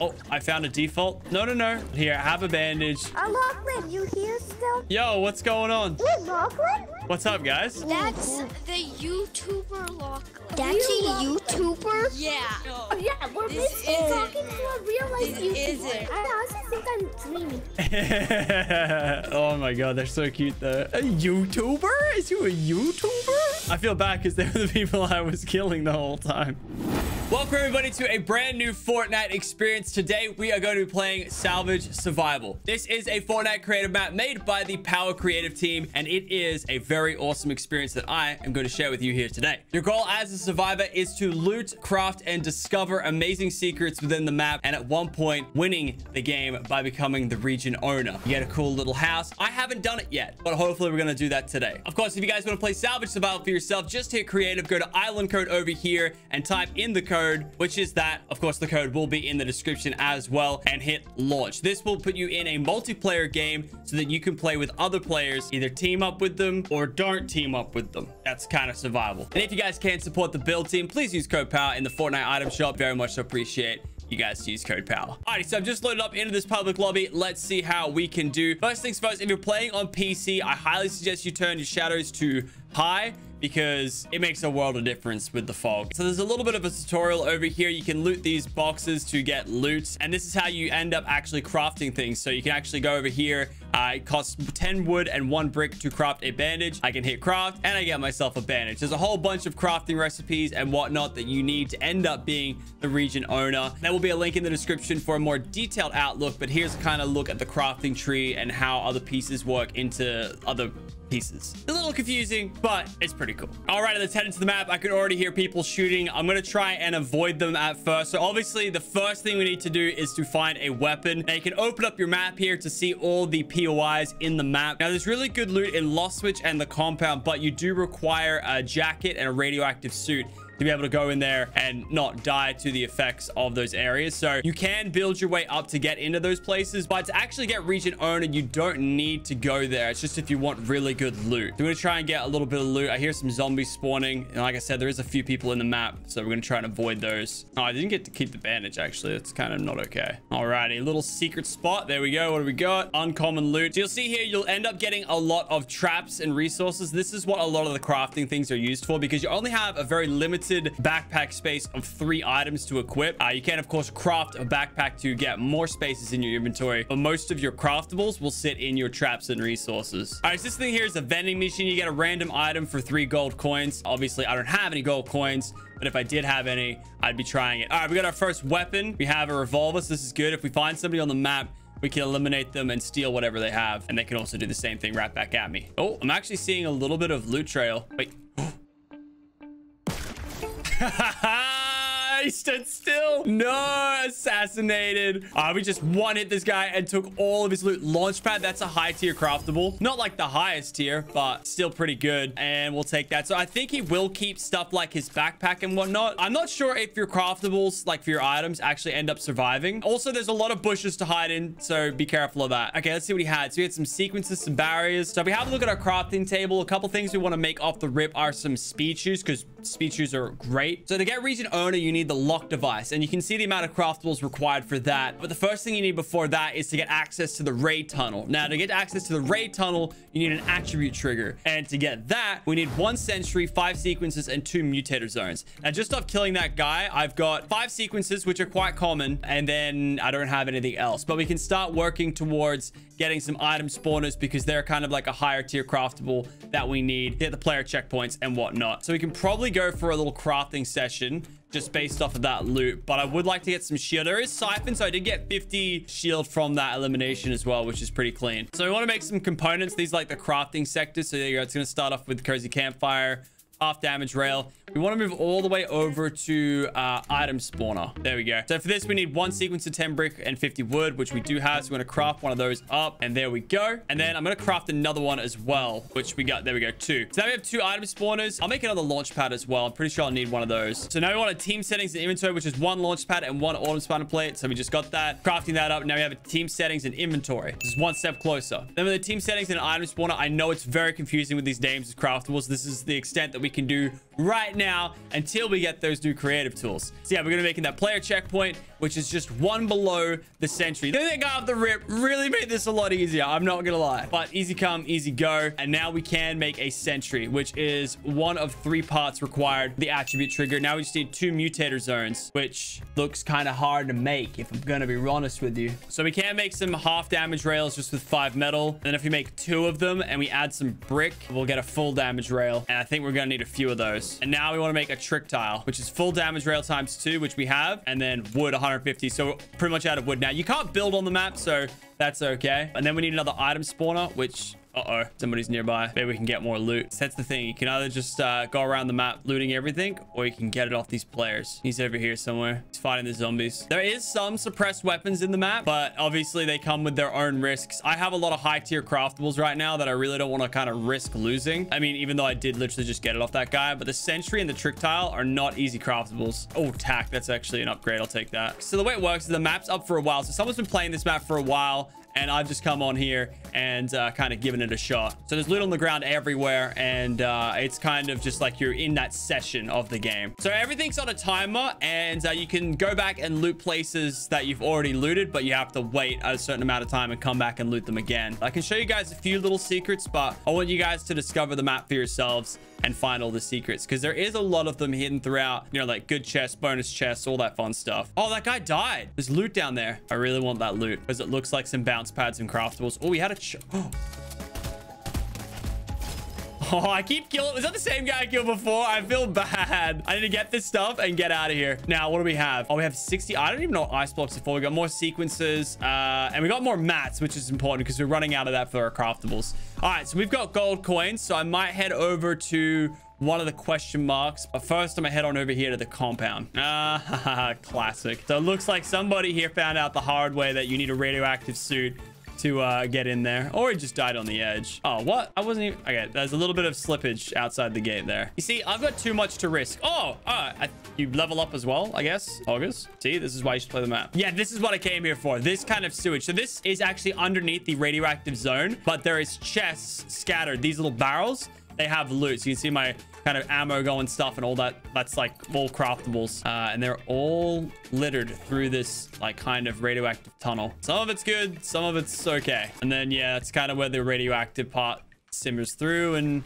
Oh, I found a default. No, no, no. Here, I have a bandage. Uh, Lachlan, you here still? Yo, what's going on? Wait, Lachlan? What's up, guys? That's the YouTuber Lachlan. That's a YouTuber? Yeah. Oh, yeah, we're This basically isn't- talking to a real life this YouTuber. isn't. I honestly think I'm dreaming. oh my god, they're so cute though. A YouTuber? Is you a YouTuber? I feel bad because they're the people I was killing the whole time. Welcome everybody to a brand new Fortnite experience. Today we are going to be playing Salvage Survival. This is a Fortnite creative map made by the Power Creative team and it is a very awesome experience that I am going to share with you here today. Your goal as a survivor is to loot, craft, and discover amazing secrets within the map and at one point winning the game by becoming the region owner. You get a cool little house. I haven't done it yet, but hopefully we're going to do that today. Of course, if you guys want to play Salvage Survival for yourself, just hit creative, go to island code over here and type in the code, which is that. Of course, the code will be in the description as well and hit launch. This will put you in a multiplayer game so that you can play with other players, either team up with them or don't team up with them. That's kind of survival. And if you guys can support the build team, please use code POWER in the Fortnite item shop. Very much appreciate you guys use code POWER. Alrighty, so I've just loaded up into this public lobby. Let's see how we can do. First things first, if you're playing on PC, I highly suggest you turn your shadows to high because it makes a world of difference with the fog. So there's a little bit of a tutorial over here. You can loot these boxes to get loot. And this is how you end up actually crafting things. So you can actually go over here. Uh, it costs 10 wood and one brick to craft a bandage. I can hit craft and I get myself a bandage. There's a whole bunch of crafting recipes and whatnot that you need to end up being the region owner. There will be a link in the description for a more detailed outlook, but here's a kind of look at the crafting tree and how other pieces work into other pieces. A little confusing, but it's pretty cool. All right, let's head into the map. I can already hear people shooting. I'm going to try and avoid them at first. So obviously, the first thing we need to do is to find a weapon. Now, you can open up your map here to see all the POIs in the map. Now, there's really good loot in Lost Switch and the compound, but you do require a jacket and a radioactive suit to be able to go in there and not die to the effects of those areas. So you can build your way up to get into those places, but to actually get region owner, you don't need to go there. It's just if you want really good loot. So we're to try and get a little bit of loot. I hear some zombies spawning. And like I said, there is a few people in the map. So we're going to try and avoid those. Oh, I didn't get to keep the bandage, actually. That's kind of not okay. Alrighty, a little secret spot. There we go. What do we got? Uncommon loot. So you'll see here, you'll end up getting a lot of traps and resources. This is what a lot of the crafting things are used for because you only have a very limited backpack space of three items to equip. Uh, you can, of course, craft a backpack to get more spaces in your inventory, but most of your craftables will sit in your traps and resources. All right, so this thing here is a vending machine. You get a random item for three gold coins. Obviously, I don't have any gold coins, but if I did have any, I'd be trying it. All right, we got our first weapon. We have a revolver, so this is good. If we find somebody on the map, we can eliminate them and steal whatever they have. And they can also do the same thing right back at me. Oh, I'm actually seeing a little bit of loot trail. Wait. He stood still. No, assassinated. Uh, we just one hit this guy and took all of his loot. Launchpad, that's a high tier craftable. Not like the highest tier, but still pretty good. And we'll take that. So I think he will keep stuff like his backpack and whatnot. I'm not sure if your craftables, like for your items, actually end up surviving. Also, there's a lot of bushes to hide in, so be careful of that. Okay, let's see what he had. So we had some sequences, some barriers. So if we have a look at our crafting table, a couple things we want to make off the rip are some speed shoes because speed shoes are great. So to get region owner, you need the lock device and you can see the amount of craftables required for that. But the first thing you need before that is to get access to the raid tunnel. Now to get access to the raid tunnel, you need an attribute trigger. And to get that, we need one sentry, five sequences, and two mutator zones. Now just off killing that guy, I've got five sequences, which are quite common. And then I don't have anything else, but we can start working towards getting some item spawners because they're kind of like a higher tier craftable that we need hit the player checkpoints and whatnot. So we can probably go for a little crafting session just based off of that loot. But I would like to get some shield. There is Siphon, so I did get 50 shield from that elimination as well, which is pretty clean. So we want to make some components. These like the crafting sector. So there you go. It's going to start off with Cozy Campfire, half damage rail. We want to move all the way over to uh, item spawner. There we go. So for this, we need one sequence of 10 brick and 50 wood, which we do have. So we're going to craft one of those up. And there we go. And then I'm going to craft another one as well, which we got. There we go. Two. So now we have two item spawners. I'll make another launch pad as well. I'm pretty sure I'll need one of those. So now we want a team settings and inventory, which is one launch pad and one item spawner plate. So we just got that. Crafting that up. Now we have a team settings and inventory. This is one step closer. Then with the team settings and item spawner, I know it's very confusing with these names as craftables. This is the extent that we can do right now until we get those new creative tools. So yeah, we're gonna be making that player checkpoint, which is just one below the sentry. The thing off the rip really made this a lot easier. I'm not gonna lie, but easy come, easy go. And now we can make a sentry, which is one of three parts required. The attribute trigger. Now we just need two mutator zones, which looks kind of hard to make if I'm gonna be honest with you. So we can make some half damage rails just with five metal. And if we make two of them and we add some brick, we'll get a full damage rail. And I think we're gonna need a few of those. And now we want to make a trick tile, which is full damage rail times two, which we have, and then wood 150. So pretty much out of wood now. You can't build on the map, so that's okay. And then we need another item spawner, which uh-oh, somebody's nearby. Maybe we can get more loot. That's the thing. You can either just uh, go around the map looting everything, or you can get it off these players. He's over here somewhere. He's fighting the zombies. There is some suppressed weapons in the map, but obviously they come with their own risks. I have a lot of high tier craftables right now that I really don't want to kind of risk losing. I mean, even though I did literally just get it off that guy, but the sentry and the trick tile are not easy craftables. Oh, tack. That's actually an upgrade. I'll take that. So the way it works is the map's up for a while. So someone's been playing this map for a while and I've just come on here and uh, kind of given it a shot. So there's loot on the ground everywhere, and uh, it's kind of just like you're in that session of the game. So everything's on a timer, and uh, you can go back and loot places that you've already looted, but you have to wait a certain amount of time and come back and loot them again. I can show you guys a few little secrets, but I want you guys to discover the map for yourselves and find all the secrets because there is a lot of them hidden throughout, you know, like good chests, bonus chests, all that fun stuff. Oh, that guy died. There's loot down there. I really want that loot because it looks like some bounce pads and craftables. Oh, we had a... Oh. Oh, I keep killing. Was that the same guy I killed before? I feel bad. I need to get this stuff and get out of here. Now, what do we have? Oh, we have 60. I don't even know ice blocks before. We got more sequences. Uh, and we got more mats, which is important because we're running out of that for our craftables. All right, so we've got gold coins. So I might head over to one of the question marks. But first, I'm gonna head on over here to the compound. Ah, classic. So it looks like somebody here found out the hard way that you need a radioactive suit to uh, get in there. Or he just died on the edge. Oh, what? I wasn't even... Okay, there's a little bit of slippage outside the gate there. You see, I've got too much to risk. Oh, uh, I, you level up as well, I guess. August. See, this is why you should play the map. Yeah, this is what I came here for. This kind of sewage. So this is actually underneath the radioactive zone, but there is chests scattered. These little barrels, they have loot. So you can see my kind of ammo going stuff and all that. That's like all craftables. Uh, and they're all littered through this like kind of radioactive tunnel. Some of it's good. Some of it's okay. And then, yeah, that's kind of where the radioactive part simmers through and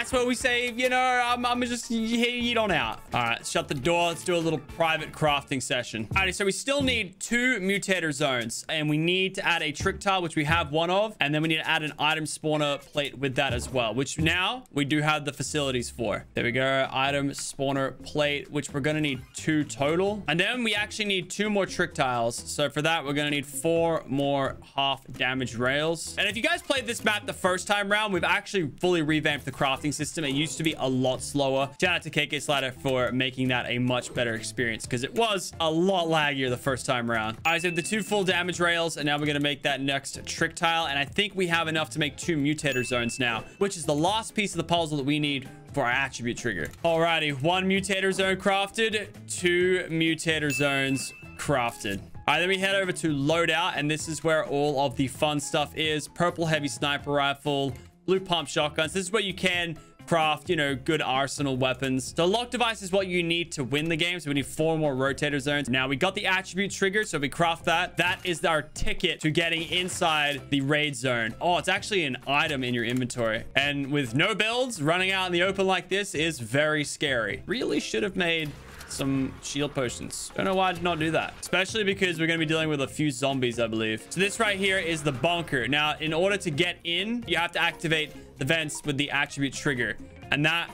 that's what we say you know i'm, I'm just eat on out. All right shut the door. Let's do a little private crafting session. All right so we still need two mutator zones and we need to add a trick tile which we have one of and then we need to add an item spawner plate with that as well which now we do have the facilities for. There we go item spawner plate which we're gonna need two total. And then we actually need two more trick tiles so for that we're gonna need four more half damage rails. And if you guys played this map the first time around we've actually fully revamped the crafting system. It used to be a lot slower. Shout out to KK Slider for making that a much better experience because it was a lot laggier the first time around. All right, so the two full damage rails, and now we're going to make that next trick tile. And I think we have enough to make two mutator zones now, which is the last piece of the puzzle that we need for our attribute trigger. Alrighty, one mutator zone crafted, two mutator zones crafted. All right, then we head over to loadout, and this is where all of the fun stuff is. Purple heavy sniper rifle, blue pump shotguns. This is where you can craft, you know, good arsenal weapons. The lock device is what you need to win the game. So we need four more rotator zones. Now we got the attribute trigger. So we craft that. That is our ticket to getting inside the raid zone. Oh, it's actually an item in your inventory. And with no builds, running out in the open like this is very scary. Really should have made some shield potions. Don't know why I did not do that. Especially because we're going to be dealing with a few zombies, I believe. So this right here is the bunker. Now, in order to get in, you have to activate the vents with the attribute trigger. And that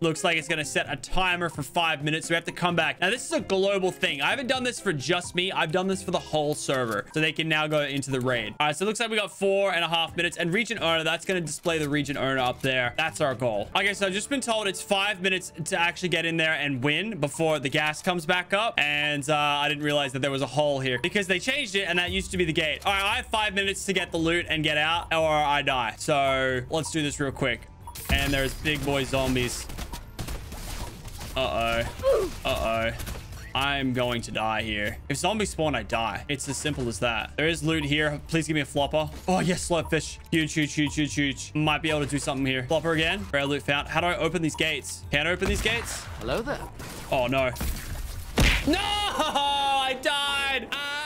Looks like it's going to set a timer for five minutes. So we have to come back. Now, this is a global thing. I haven't done this for just me. I've done this for the whole server. So they can now go into the raid. All right. So it looks like we got four and a half minutes. And region owner, that's going to display the region owner up there. That's our goal. Okay. So I've just been told it's five minutes to actually get in there and win before the gas comes back up. And uh, I didn't realize that there was a hole here because they changed it. And that used to be the gate. All right. I have five minutes to get the loot and get out or I die. So let's do this real quick. And there's big boy zombies. Uh-oh. Uh-oh. I'm going to die here. If zombies spawn, I die. It's as simple as that. There is loot here. Please give me a flopper. Oh, yes, slurpfish. Huge, huge, huge, huge, huge. Might be able to do something here. Flopper again. Rare loot found. How do I open these gates? Can't open these gates? Hello there. Oh, no. No! I died! Ah!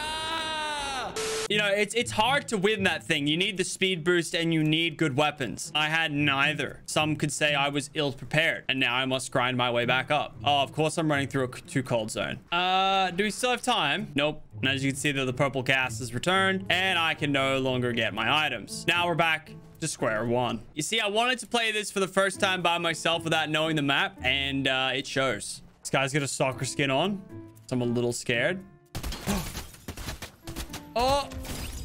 You know, it's it's hard to win that thing. You need the speed boost and you need good weapons. I had neither. Some could say I was ill prepared and now I must grind my way back up. Oh, of course I'm running through a too cold zone. Uh, do we still have time? Nope. And as you can see, the purple gas has returned and I can no longer get my items. Now we're back to square one. You see, I wanted to play this for the first time by myself without knowing the map and uh, it shows. This guy's got a soccer skin on. So I'm a little scared. Oh,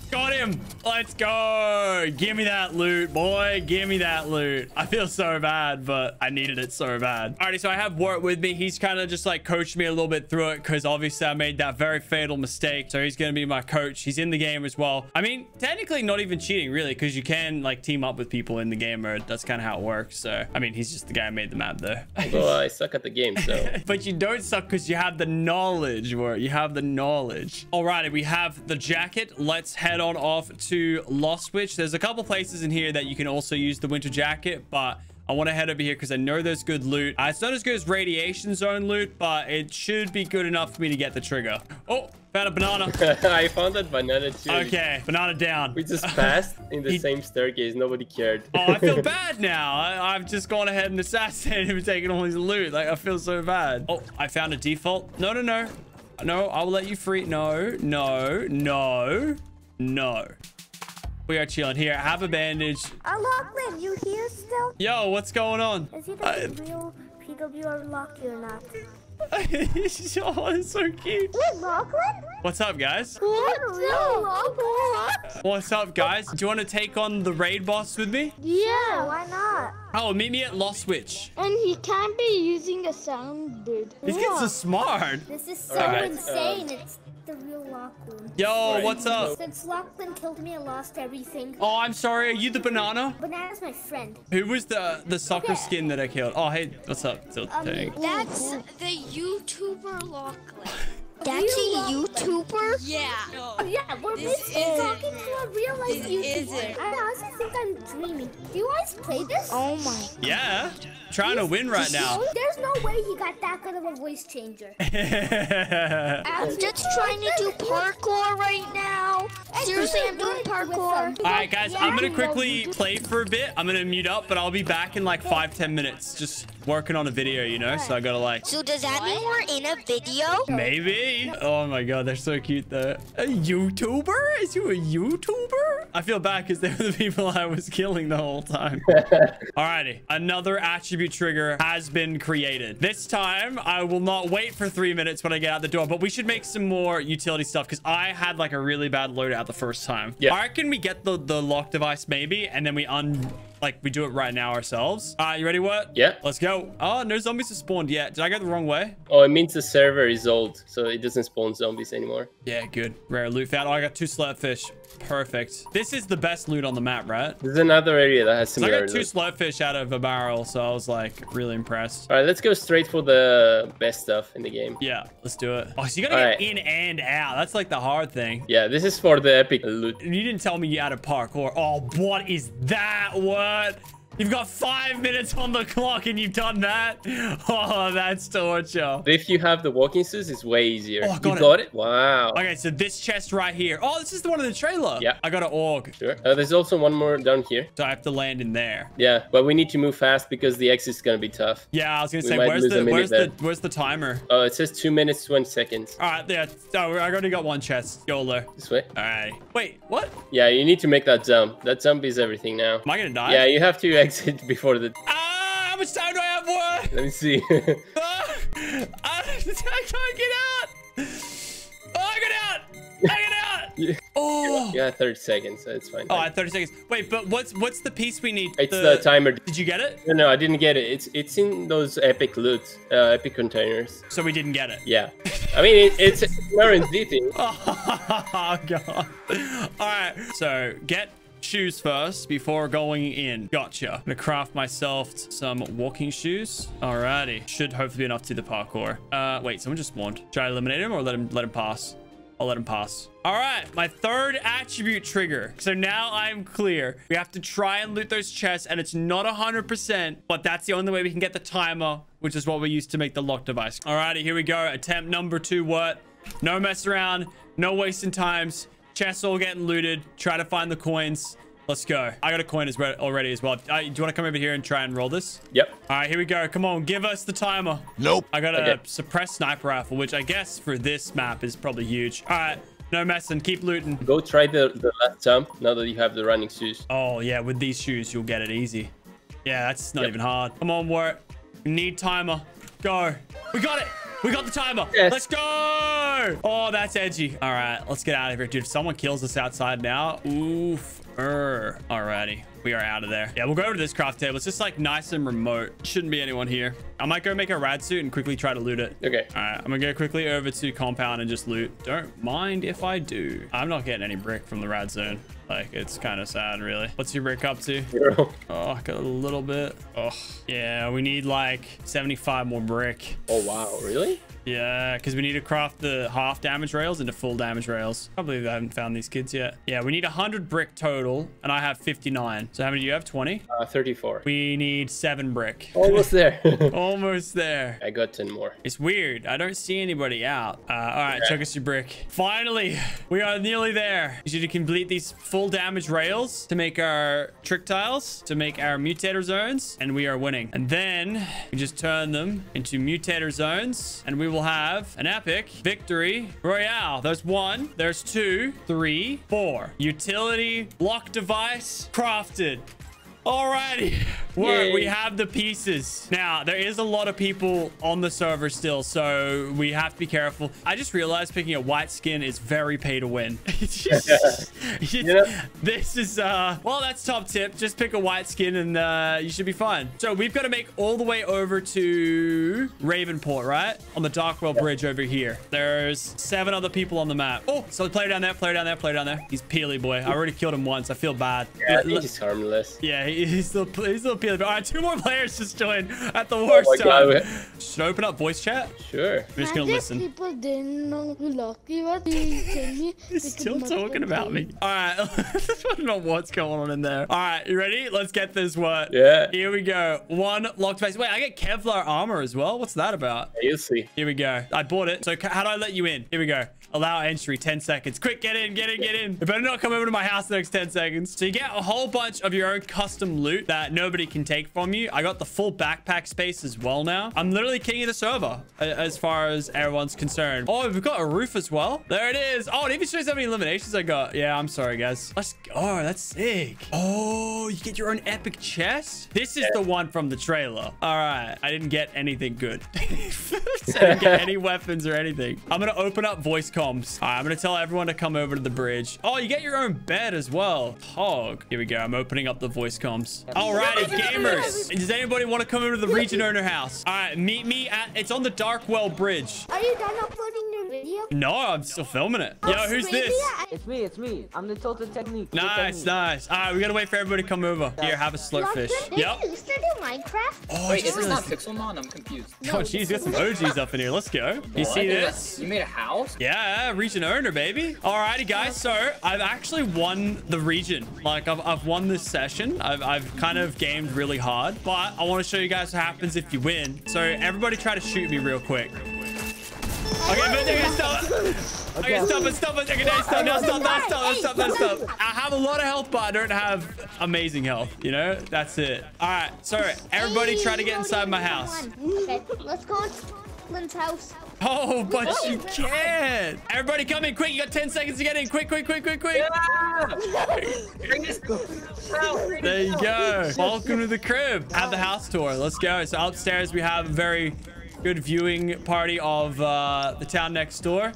got him. Let's go. Give me that loot, boy. Give me that loot. I feel so bad, but I needed it so bad. Alrighty, so I have Wart with me. He's kind of just like coached me a little bit through it because obviously I made that very fatal mistake. So he's going to be my coach. He's in the game as well. I mean, technically not even cheating really because you can like team up with people in the game mode. That's kind of how it works. So, I mean, he's just the guy who made the map though. Well, I suck at the game, so. but you don't suck because you have the knowledge, Wart. You have the knowledge. Alrighty, we have the jacket. Let's head on off to Lost Witch. There's a couple places in here that you can also use the winter jacket, but I want to head over here because I know there's good loot. Uh, it's not as good as radiation zone loot, but it should be good enough for me to get the trigger. Oh, found a banana. I found that banana too. Okay, banana down. We just passed in the He- same staircase. Nobody cared. Oh, I feel bad now. I, I've just gone ahead and assassinated him taken all his loot. Like, I feel so bad. Oh, I found a default. No, no, no. No, I will let you free. No, no, no, no. We are chilling. Here, have a bandage. Uh, Lachlan, you here still? Yo, what's going on? Is he the I- real PWR Lachy or not? oh, it's so cute. Wait, Lachlan? What's up, guys? What? Real Lachlan? What's up, guys? Do you want to take on the raid boss with me? Yeah, why not? Oh, meet me at Lost Witch. And he can't be using a soundboard. These kids are smart. This is so Alright, insane. it's the real Lachlan. Yo, Alright, what's up? Since Lachlan killed me, I lost everything. Oh, I'm sorry. Are you the banana? Banana's my friend. Who was the the soccer skin that I killed? Oh, hey, what's up? Um, That's the YouTuber Lachlan. That's a YouTuber? Yeah. Oh, yeah, we're This basically isn't- talking to a real life this YouTuber. isn't. I honestly think I'm dreaming. Do you guys play this? Oh my. Yeah, trying to win right now. There's no way he got that good of a voice changer. I'm just trying to do parkour right now. Seriously, I'm doing parkour. All right, guys, I'm gonna quickly play for a bit. I'm gonna mute up, but I'll be back in like five, ten minutes. Just working on a video, you know. So I gotta like, So does that mean we're in a video? maybe. Oh my god, they're so cute though. A YouTuber? Is you a YouTuber? I feel bad because they were the people I was killing the whole time. Alrighty, another attribute trigger has been created. This time, I will not wait for three minutes when I get out the door, but we should make some more utility stuff because I had like a really bad loadout the first time. Yeah. I reckon we get the, the lock device maybe, and then we un... Like, we do it right now ourselves. Right, you ready, what? Yeah. Let's go. Oh, no zombies have spawned yet. Did I go the wrong way? Oh, it means the server is old, so it doesn't spawn zombies anymore. Yeah, good. Rare loot found. Oh, I got two slurpfish. Perfect. This is the best loot on the map, right? There's another area that has So I got two loot. slurpfish out of a barrel, so I was like really impressed. All right, let's go straight for the best stuff in the game. Yeah, let's do it. Oh, so you gotta All get right. in and out. That's like the hard thing. Yeah, this is for the epic loot. You didn't tell me you had a parkour. Oh, what is that? What? god. You've got five minutes on the clock and you've done that? Oh, that's torture. But if you have the walking suits, it's way easier. Oh, I got you it. got it? Wow. Okay, so this chest right here. Oh, this is the one in the trailer. Yeah. I got an org. Sure. Uh, there's also one more down here. So I have to land in there. Yeah, but we need to move fast because the exit's gonna be tough. Yeah, I was gonna We say, where's the where's the where's the timer? Oh, it says two minutes twenty seconds. All right, yeah. Oh, I already got one chest. YOLO. This way. All right. Wait, what? Yeah, you need to make that jump. That jump is everything now. Am I gonna die? Yeah, you have to exit before the. Ah, how much time do I have? What? Let me see. Ah, I, I can't get out. Oh, I got out. I got out. Yeah. Oh. yeah, 30 seconds. So it's fine. Oh, I 30 seconds. Wait, but what's what's the piece we need? it's the, timer. Did you get it? No, no, I didn't get it. It's it's in those epic loot, uh, epic containers. So we didn't get it. Yeah, I mean it, it's an RNG thing. Oh god. All right. So get shoes first before going in. Gotcha. I'm gonna craft myself some walking shoes. Alrighty. Should hopefully be enough to the parkour. Uh, wait, someone just spawned. Should I eliminate him or let him let him pass? I'll let him pass. All right, my third attribute trigger. So now I'm clear. We have to try and loot those chests, and it's not 100%, but that's the only way we can get the timer, which is what we use to make the lock device. All righty, here we go. Attempt number two, what? No mess around, no wasting times. Chests all getting looted. Try to find the coins. Let's go. I got a coin as well already as well. Uh, do you want to come over here and try and roll this? Yep. All right, here we go. Come on, give us the timer. Nope. I got a Okay. suppressed sniper rifle, which I guess for this map is probably huge. All right, no messing. Keep looting. Go try the, the last jump now that you have the running shoes. Oh, yeah, with these shoes, you'll get it easy. Yeah, that's not Yep. even hard. Come on, Wart. We need timer. Go. We got it. We got the timer. Yes. Let's go. Oh, that's edgy. All right, let's get out of here, dude. If someone kills us outside now, oof. Er. Alrighty, we are out of there. Yeah, we'll go over to this craft table. It's just like nice and remote. Shouldn't be anyone here. I might go make a rad suit and quickly try to loot it. Okay. All right, I'm gonna go quickly over to compound and just loot. Don't mind if I do. I'm not getting any brick from the rad zone. Like, it's kind of sad, really. What's your brick up to? Zero. Oh, got a little bit. Oh, yeah, we need like 75 more brick. Oh, wow. Really? Yeah, because we need to craft the half damage rails into full damage rails. Believe I haven't found these kids yet. Yeah, we need 100 brick total, and I have 59. So how many do you have? 20? Uh, 34. We need seven brick. Almost there. Almost there. I got 10 more. It's weird. I don't see anybody out. Uh, all right, chuck us your brick. Finally, we are nearly there. We need to complete these full damage rails to make our trick tiles, to make our mutator zones, and we are winning. And then we just turn them into mutator zones, and we will have an epic victory royale. There's one, there's two, three, four. Utility block device crafted. Alrighty, Yay. we have the pieces. Now, there is a lot of people on the server still, so we have to be careful. I just realized picking a white skin is very pay to win. This is, uh, well, that's top tip. Just pick a white skin and uh, you should be fine. So we've got to make all the way over to Ravenport, right? On the Darkwell Bridge over here. There's seven other people on the map. Oh, so player down there, player down there, player down there. He's Peely boy. I already killed him once. I feel bad. Yeah, Let- harmless. yeah, he's still he's still peeling. All right, two more players just joined at the Oh worst my time. god. Should I open up voice chat? Sure. I'm just gonna listen. People didn't know you lucky what you. He's still talking about me. All right, I don't know what's going on in there. All right, you ready? Let's get this. What? Yeah. Here we go. One locked face. Wait, I get Kevlar armor as well. What's that about? You'll see. Here we go. I bought it. So how do I let you in? Here we go. Allow entry. 10 seconds. Quick, get in, get in, get in. You better not come over to my house the next 10 seconds. So you get a whole bunch of your own custom loot that nobody can take from you. I got the full backpack space as well now. I'm literally king of the server as far as everyone's concerned. Oh, we've got a roof as well. There it is. Oh, it even shows how many eliminations I got. Yeah, I'm sorry, guys. Let's go. Oh, that's sick. Oh, you get your own epic chest? This is the one from the trailer. All right. I didn't get anything good. I didn't get any weapons or anything. I'm going to open up voice comms. All right, I'm going to tell everyone to come over to the bridge. Oh, you get your own bed as well. Hog. Here we go. I'm opening up the voice comms. Alrighty, gamers. Does anybody want to come over to the region owner house? All right, meet me at, it's on the Darkwell Bridge. Are you done uploading the video? No, I'm still filming it. Yo, who's this? I- It's me, it's me. I'm the Total Technique. Nice, Technique. nice. All right, we gotta wait for everybody to come over. Here, have a slurp fish. Lachlan, Yep. Did you used to do Minecraft? Oh, Wait, is this not realized- Pixelmon? I'm confused. Oh, jeez, got some OGs up in here. Let's go. You What? see this? You made a house? Yeah, region owner, baby. Alrighty, guys. So I've actually won the region. Like I've, I've won this session. I've, I've kind of gamed really hard, but I want to show you guys what happens if you win. So everybody try to shoot me real quick. Okay, but okay, stop. Okay, stop it, stop it. Okay, no, stop, no, stop, no, stop, no, stop, no, stop. I have a lot of health, but I don't have amazing health. You know, that's it. All right, so everybody try to get inside my house. Okay, let's go to house. Oh, but you can't. Everybody come in quick. You got 10 seconds to get in. Quick, quick, quick, quick, quick. Bring this Help, bring There you go. Welcome to the crib. Have the house tour. Let's go. So upstairs we have a very good viewing party of uh, the town next door.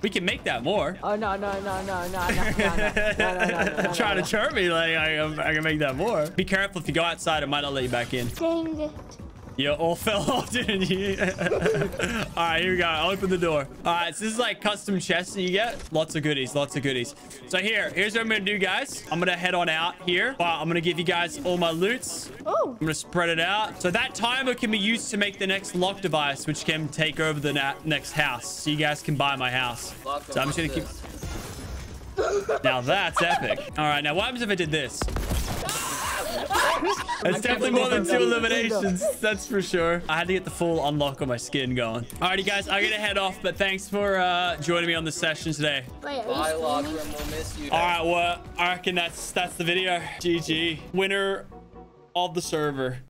We can make that more. Oh no no no no no no no no no no no no. Trying to chirp me like I, I can make that more. Be careful if you go outside, it might not let you back in. Dang it. You all fell off, didn't you? all right, here we go. I'll open the door. All right, so this is like custom chests that you get. Lots of goodies, lots of goodies. So here, here's what I'm gonna do, guys. I'm gonna head on out here. Wow, I'm gonna give you guys all my loots. Oh, I'm gonna spread it out. So that timer can be used to make the next lock device, which can take over the next house. So you guys can buy my house. Lock So I'm just gonna keep. Now that's epic. All right, now what happens if I did this? Ah! It's definitely more than two eliminations. That's for sure. I had to get the full unlock on my skin going. Alrighty, guys, I'm gonna head off, but thanks for uh, joining me on the session today. wait, Bye, you room. We'll miss you. All right, well, I reckon that's that's the video. GG, winner of the server.